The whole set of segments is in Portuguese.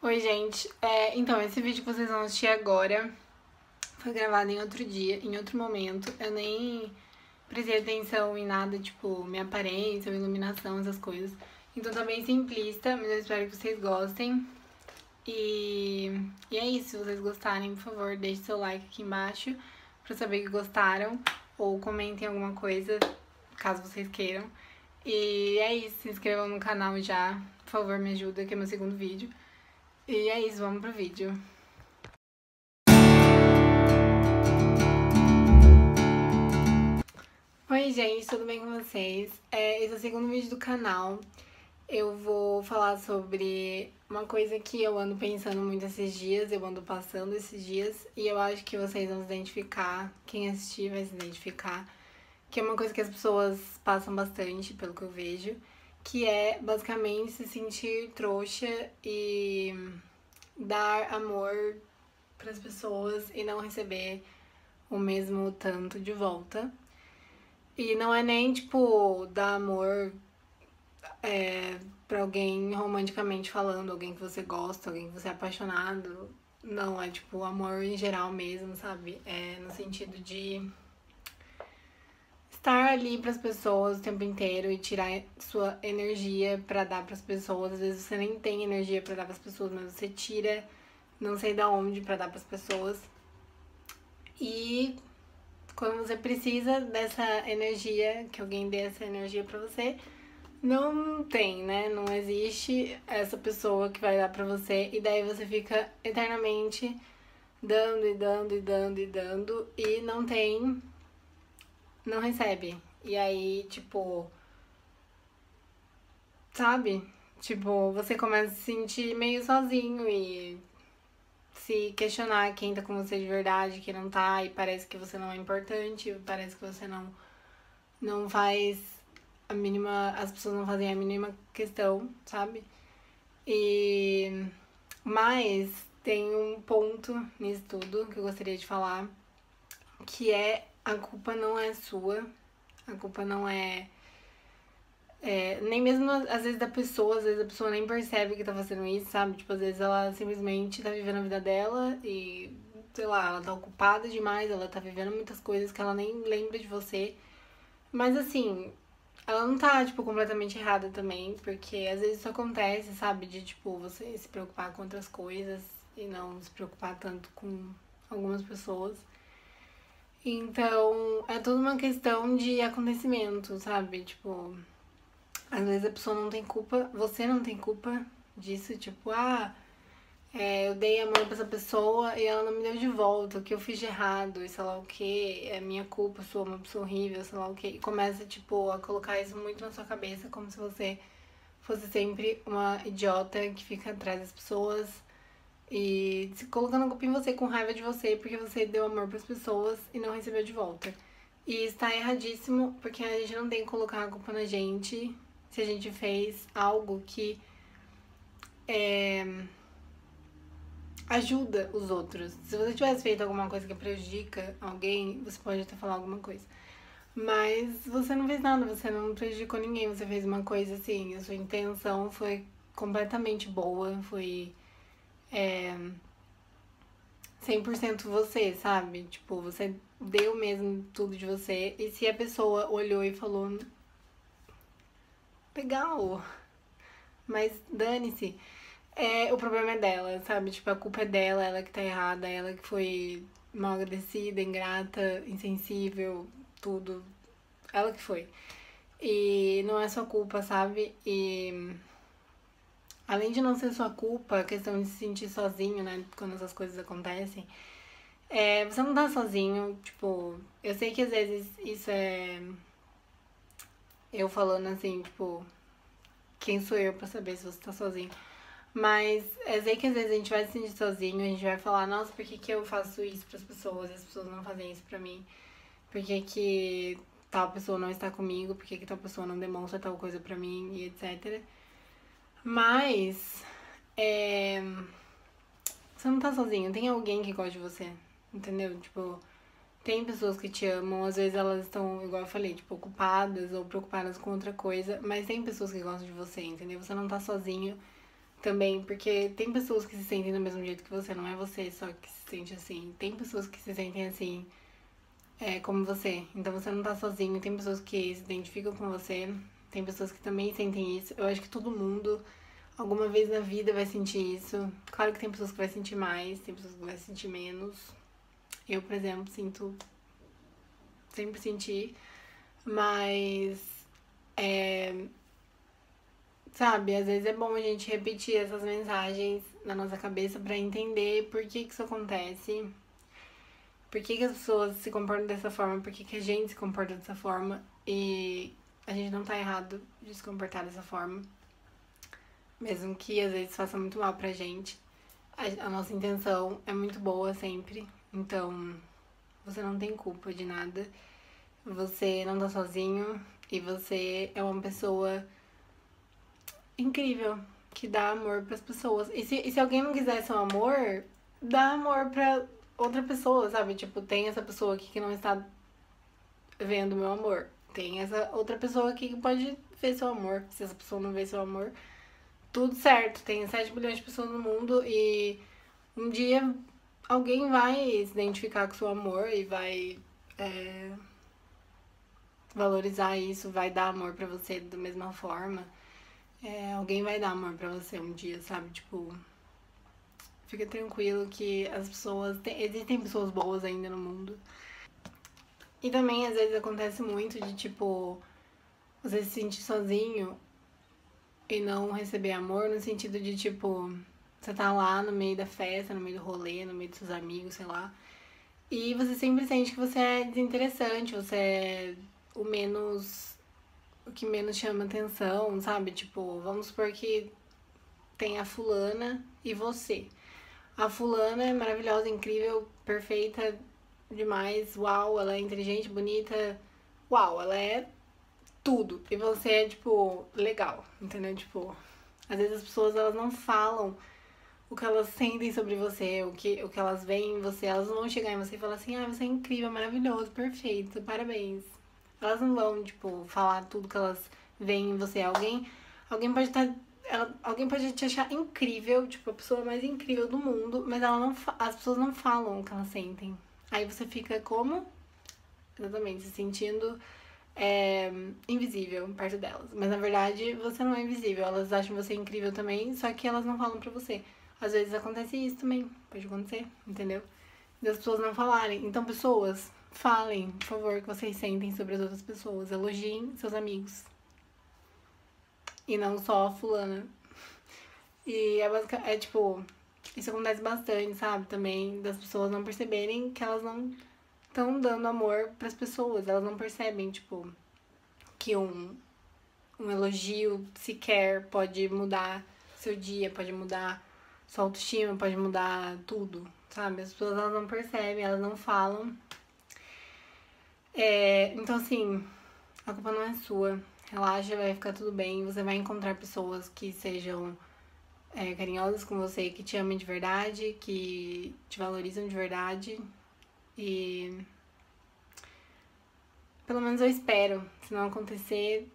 Oi, gente. É, então, esse vídeo que vocês vão assistir agora foi gravado em outro dia, em outro momento. Eu nem prestei atenção em nada, tipo, minha aparência, iluminação, essas coisas. Então tá bem simplista, mas eu espero que vocês gostem. E, e é isso, se vocês gostarem, por favor, deixe seu like aqui embaixo pra saber que gostaram. Ou comentem alguma coisa, caso vocês queiram. E é isso, se inscrevam no canal já, por favor, me ajuda, que é meu segundo vídeo. E é isso, vamos pro vídeo. Oi, gente, tudo bem com vocês? É, esse é o segundo vídeo do canal. Eu vou falar sobre uma coisa que eu ando pensando muito esses dias, eu ando passando esses dias, e eu acho que vocês vão se identificar, quem assistir vai se identificar, que é uma coisa que as pessoas passam bastante, pelo que eu vejo, que é basicamente se sentir trouxa e dar amor para as pessoas e não receber o mesmo tanto de volta. E não é nem tipo dar amor é, para alguém romanticamente falando, alguém que você gosta, alguém que você é apaixonado. Não, é tipo amor em geral mesmo, sabe? É no sentido de estar ali para as pessoas o tempo inteiro e tirar sua energia para dar para as pessoas. Às vezes você nem tem energia para dar para as pessoas, mas você tira não sei da onde para dar para as pessoas. E quando você precisa dessa energia, que alguém dê essa energia para você, não tem, né? Não existe essa pessoa que vai dar para você e daí você fica eternamente dando e dando e dando e dando e não tem não recebe. E aí, tipo. Sabe? Tipo, você começa a se sentir meio sozinho e se questionar quem tá com você de verdade, quem não tá, e parece que você não é importante, parece que você não, não faz a mínima. As pessoas não fazem a mínima questão, sabe? E. Mas tem um ponto nisso tudo que eu gostaria de falar, que é a culpa não é sua, a culpa não é, é, nem mesmo às vezes da pessoa, às vezes a pessoa nem percebe que tá fazendo isso, sabe? Tipo, às vezes ela simplesmente tá vivendo a vida dela e, sei lá, ela tá ocupada demais, ela tá vivendo muitas coisas que ela nem lembra de você. Mas assim, ela não tá, tipo, completamente errada também, porque às vezes isso acontece, sabe? De, tipo, você se preocupar com outras coisas e não se preocupar tanto com algumas pessoas. Então, é toda uma questão de acontecimento, sabe? Tipo, às vezes a pessoa não tem culpa, você não tem culpa disso, tipo, ah, é, eu dei amor pra essa pessoa e ela não me deu de volta, o que eu fiz de errado, e sei lá o que, é minha culpa, sou uma pessoa horrível, sei lá o que. E começa, tipo, a colocar isso muito na sua cabeça, como se você fosse sempre uma idiota que fica atrás das pessoas e se colocando a culpa em você, com raiva de você, porque você deu amor para as pessoas e não recebeu de volta. E está erradíssimo, porque a gente não tem que colocar a culpa na gente se a gente fez algo que é, ajuda os outros. Se você tivesse feito alguma coisa que prejudica alguém, você pode até falar alguma coisa. Mas você não fez nada, você não prejudicou ninguém, você fez uma coisa assim, a sua intenção foi completamente boa, foi é 100% você, sabe? Tipo, você deu mesmo tudo de você. E se a pessoa olhou e falou: Legal, mas dane-se. É, o problema é dela, sabe? Tipo, a culpa é dela, ela que tá errada, ela que foi mal agradecida, ingrata, insensível, tudo. Ela que foi. E não é sua culpa, sabe? E além de não ser sua culpa, a questão de se sentir sozinho, né, quando essas coisas acontecem, é, você não tá sozinho, tipo, eu sei que às vezes isso é eu falando assim, tipo, quem sou eu pra saber se você tá sozinho? Mas eu sei que às vezes a gente vai se sentir sozinho, a gente vai falar, nossa, por que, que eu faço isso pras pessoas e as pessoas não fazem isso pra mim? Por que, que tal pessoa não está comigo? Por que, que tal pessoa não demonstra tal coisa pra mim? E etc. Mas é, você não tá sozinho, tem alguém que gosta de você, entendeu? Tipo, tem pessoas que te amam, às vezes elas estão, igual eu falei, tipo, ocupadas ou preocupadas com outra coisa, mas tem pessoas que gostam de você, entendeu? Você não tá sozinho também, porque tem pessoas que se sentem do mesmo jeito que você, não é você só que se sente assim. Tem pessoas que se sentem assim, é, como você. Então você não tá sozinho, tem pessoas que se identificam com você, tem pessoas que também sentem isso. Eu acho que todo mundo, alguma vez na vida, vai sentir isso. Claro que tem pessoas que vai sentir mais, tem pessoas que vai sentir menos. Eu, por exemplo, sinto. Sempre senti. Mas. É, sabe, às vezes é bom a gente repetir essas mensagens na nossa cabeça para entender por que, que isso acontece. Por que, que as pessoas se comportam dessa forma, por que, que a gente se comporta dessa forma. E a gente não tá errado de se comportar dessa forma. Mesmo que às vezes faça muito mal pra gente. A, a nossa intenção é muito boa sempre. Então, você não tem culpa de nada. Você não tá sozinho. E você é uma pessoa incrível que dá amor para as pessoas. E se, e se alguém não quiser seu amor, dá amor para outra pessoa, sabe? Tipo, tem essa pessoa aqui que não está vendo meu amor. Tem essa outra pessoa aqui que pode ver seu amor. Se essa pessoa não vê seu amor, tudo certo. Tem 7 bilhões de pessoas no mundo e um dia alguém vai se identificar com seu amor e vai é, valorizar isso, vai dar amor para você da mesma forma. É, alguém vai dar amor pra você um dia, sabe? Tipo, fica tranquilo que as pessoas. Tem, existem pessoas boas ainda no mundo. E também às vezes acontece muito de tipo você se sentir sozinho e não receber amor no sentido de tipo você tá lá no meio da festa, no meio do rolê, no meio dos seus amigos, sei lá. E você sempre sente que você é desinteressante, você é o menos o que menos chama atenção, sabe? Tipo, vamos supor que tem a fulana e você. A fulana é maravilhosa, incrível, perfeita demais, uau, ela é inteligente, bonita, uau, ela é tudo. E você é, tipo, legal, entendeu? Tipo, às vezes as pessoas elas não falam o que elas sentem sobre você, o que, o que elas veem em você, elas não vão chegar em você e falar assim, ah, você é incrível, maravilhoso, perfeito, parabéns. Elas não vão, tipo, falar tudo que elas veem em você. Alguém, alguém pode estar. Tá, alguém pode te achar incrível, tipo, a pessoa mais incrível do mundo, mas ela não, as pessoas não falam o que elas sentem. Aí você fica como? Exatamente, se sentindo é, invisível perto delas. Mas na verdade você não é invisível. Elas acham você incrível também, só que elas não falam pra você. Às vezes acontece isso também, pode acontecer, entendeu? Das pessoas não falarem. Então, pessoas, Falem, por favor, que vocês sentem sobre as outras pessoas. Elogiem seus amigos. E não só a fulana. E é, basicamente, é tipo, isso acontece bastante, sabe? Também das pessoas não perceberem que elas não estão dando amor para as pessoas. Elas não percebem, tipo, que um, um elogio sequer pode mudar seu dia, pode mudar sua autoestima, pode mudar tudo, sabe? As pessoas elas não percebem, elas não falam. É, então, assim, a culpa não é sua. Relaxa, vai ficar tudo bem. Você vai encontrar pessoas que sejam é, carinhosas com você, que te amem de verdade, que te valorizam de verdade. E. Pelo menos eu espero. Se não acontecer,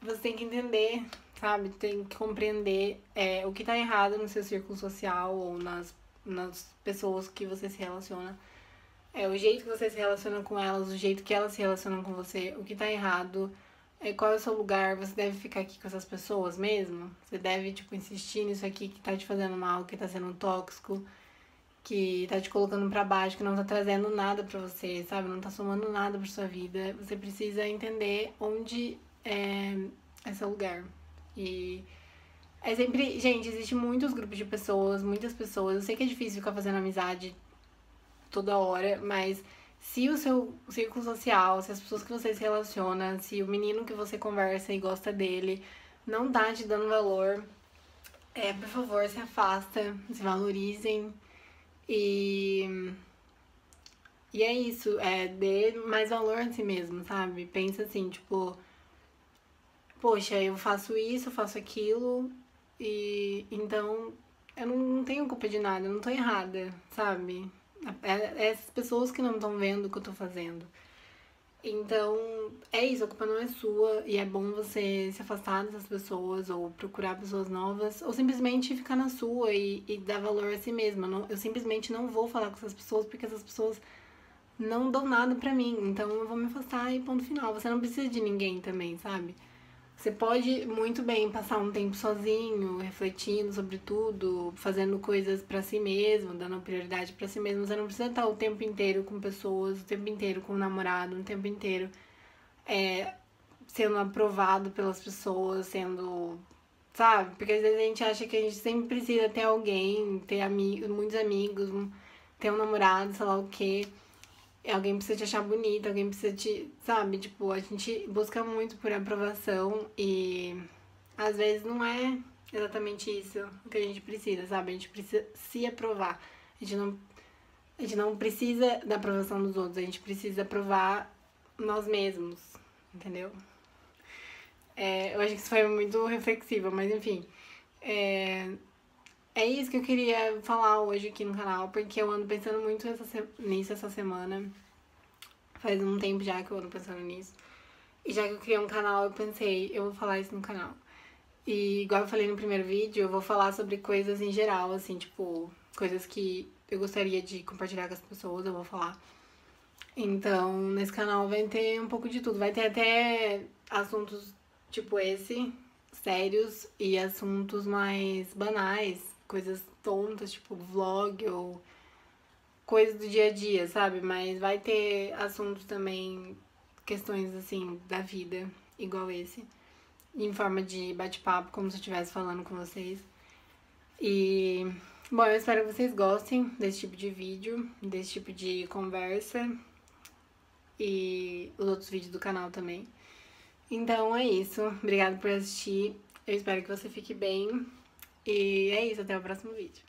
você tem que entender, sabe? Tem que compreender é, o que tá errado no seu círculo social ou nas, nas pessoas que você se relaciona é o jeito que você se relaciona com elas, o jeito que elas se relacionam com você, o que tá errado, é, qual é o seu lugar, você deve ficar aqui com essas pessoas mesmo? Você deve, tipo, insistir nisso aqui que tá te fazendo mal, que tá sendo tóxico, que tá te colocando para baixo, que não tá trazendo nada para você, sabe? Não tá somando nada pra sua vida. Você precisa entender onde é, é seu lugar. E é sempre. Gente, existe muitos grupos de pessoas, muitas pessoas. Eu sei que é difícil ficar fazendo amizade toda hora, mas se o seu círculo social, se as pessoas que você se relaciona, se o menino que você conversa e gosta dele não tá te dando valor, é, por favor, se afasta, se valorizem e e é isso, é dê mais valor a si mesmo, sabe? Pensa assim, tipo, poxa, eu faço isso, eu faço aquilo e então eu não tenho culpa de nada, eu não tô errada, sabe? É, é essas pessoas que não estão vendo o que eu tô fazendo. Então, é isso, a culpa não é sua e é bom você se afastar dessas pessoas ou procurar pessoas novas ou simplesmente ficar na sua e, e dar valor a si mesma. Não, eu simplesmente não vou falar com essas pessoas porque essas pessoas não dão nada pra mim, então eu vou me afastar e ponto final. Você não precisa de ninguém também, sabe? Você pode muito bem passar um tempo sozinho, refletindo sobre tudo, fazendo coisas para si mesmo, dando prioridade para si mesmo. Você não precisa estar o tempo inteiro com pessoas, o tempo inteiro com o namorado, o tempo inteiro é, sendo aprovado pelas pessoas, sendo. Sabe? Porque às vezes a gente acha que a gente sempre precisa ter alguém, ter amigos, muitos amigos, ter um namorado, sei lá o quê alguém precisa te achar bonita, alguém precisa te. Sabe? Tipo, a gente busca muito por aprovação e às vezes não é exatamente isso que a gente precisa, sabe? A gente precisa se aprovar. A gente não, a gente não precisa da aprovação dos outros, a gente precisa aprovar nós mesmos, entendeu? É, eu acho que isso foi muito reflexivo, mas enfim. É, é isso que eu queria falar hoje aqui no canal, porque eu ando pensando muito essa nisso essa semana. Faz um tempo já que eu ando pensando nisso. E já que eu criei um canal, eu pensei, eu vou falar isso no canal. E igual eu falei no primeiro vídeo, eu vou falar sobre coisas em geral, assim, tipo, coisas que eu gostaria de compartilhar com as pessoas, eu vou falar. Então, nesse canal vai ter um pouco de tudo. Vai ter até assuntos tipo esse, sérios, e assuntos mais banais, coisas tontas, tipo vlog ou coisas do dia a dia, sabe? Mas vai ter assuntos também, questões assim da vida, igual esse, em forma de bate-papo, como se eu estivesse falando com vocês. E bom, eu espero que vocês gostem desse tipo de vídeo, desse tipo de conversa e os outros vídeos do canal também. Então é isso. Obrigada por assistir. Eu espero que você fique bem. E é isso, até o próximo vídeo.